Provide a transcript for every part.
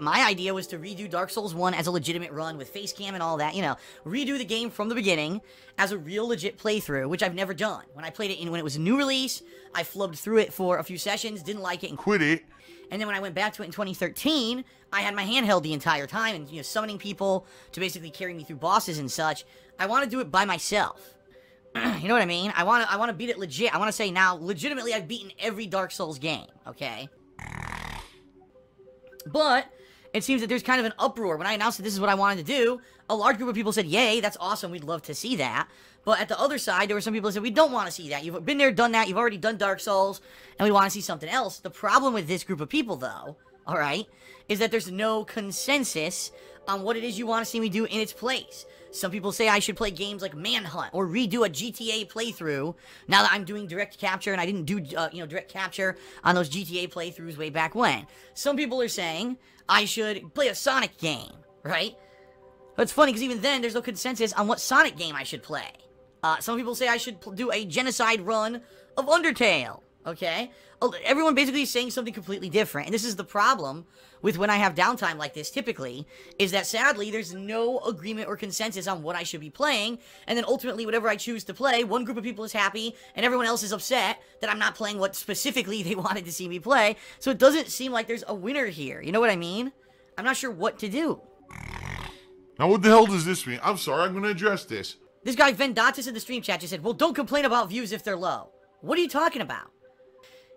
My idea was to redo Dark Souls 1 as a legitimate run with face cam and all that, you know, redo the game from the beginning as a real legit playthrough, which I've never done. When I played it in when it was a new release, I flubbed through it for a few sessions, didn't like it, and Quit it. and then when I went back to it in 2013, I had my handheld the entire time and you know summoning people to basically carry me through bosses and such. I want to do it by myself. you know what I mean? I want to I want to beat it legit. I want to say now legitimately I've beaten every Dark Souls game, okay? But it seems that there's kind of an uproar. When I announced that this is what I wanted to do, a large group of people said, Yay, that's awesome. We'd love to see that. But at the other side, there were some people that said, We don't want to see that. You've been there, done that. You've already done Dark Souls, and we want to see something else. The problem with this group of people, though, all right, is that there's no consensus on what it is you want to see me do in its place. Some people say I should play games like Manhunt or redo a GTA playthrough now that I'm doing direct capture and I didn't do uh, you know direct capture on those GTA playthroughs way back when. Some people are saying I should play a Sonic game, right? But it's funny because even then there's no consensus on what Sonic game I should play. Uh, some people say I should do a genocide run of Undertale. Okay, Uh, everyone basically is saying something completely different, and this is the problem with when I have downtime like this. Typically, is that sadly there's no agreement or consensus on what I should be playing, and then ultimately whatever I choose to play, one group of people is happy, and everyone else is upset that I'm not playing what specifically they wanted to see me play. So it doesn't seem like there's a winner here. You know what I mean? I'm not sure what to do. Now, what the hell does this mean? I'm sorry, I'm going to address this. This guy Vendatus in the stream chat just said, "Well, don't complain about views if they're low." What are you talking about?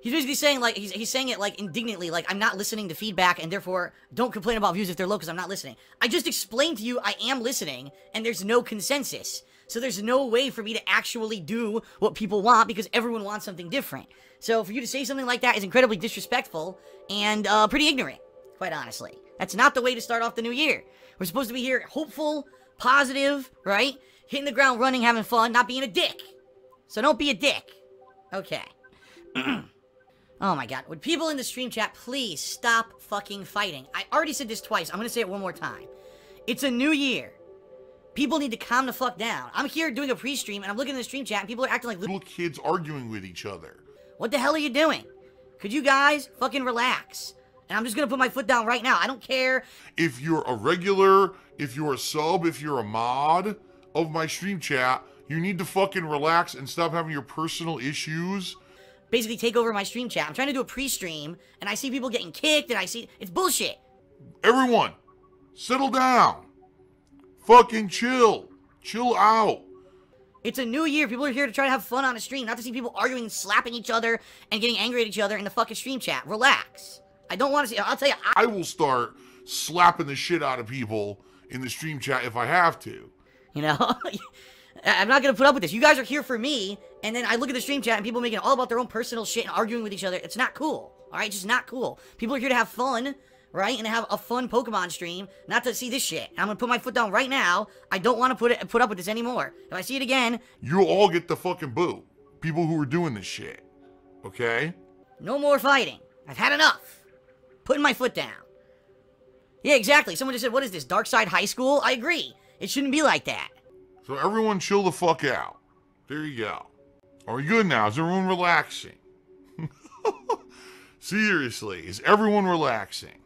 He's basically saying like he's, he's saying it like indignantly, like I'm not listening to feedback, and therefore don't complain about views if they're low because I'm not listening. I just explained to you I am listening, and there's no consensus. So there's no way for me to actually do what people want because everyone wants something different. So for you to say something like that is incredibly disrespectful and uh, pretty ignorant, quite honestly. That's not the way to start off the new year. We're supposed to be here hopeful, positive, right? Hitting the ground running, having fun, not being a dick. So don't be a dick. Okay. oh my god. Would people in the stream chat please stop fucking fighting? I already said this twice. I'm gonna say it one more time. It's a new year. People need to calm the fuck down. I'm here doing a pre-stream and I'm looking at the stream chat and people are acting like little Little kids arguing with each other. What the hell are you doing? Could you guys fucking relax? And I'm just gonna put my foot down right now. I don't care. If you're a regular, if you're a sub, if you're a mod of my stream chat, you need to fucking relax and stop having your personal issues. Basically take over my stream chat. I'm trying to do a pre-stream and I see people getting kicked and I see it's bullshit. Everyone, settle down. Fucking chill. Chill out. It's a new year. People are here to try to have fun on a stream, not to see people arguing, slapping each other, and getting angry at each other in the fucking stream chat. Relax. I don't want to see. I'll tell you. I, I will start slapping the shit out of people in the stream chat if I have to. you know, I'm not gonna put up with this. You guys are here for me, and then I look at the stream chat and people making it all about their own personal shit and arguing with each other. It's not cool. All right, just not cool. People are here to have fun, right, and to have a fun Pokemon stream, not to see this shit. I'm gonna put my foot down right now. I don't want to put it put up with this anymore. If I see it again, You'll all get the fucking boot. People who are doing this shit. Okay? No more fighting. I've had enough. Putting my foot down. Yeah, exactly. Someone just said, what is this, Dark Side High School? I agree. It shouldn't be like that. So everyone chill the fuck out. There you go. Are we good now? Is everyone relaxing? Seriously, is everyone relaxing?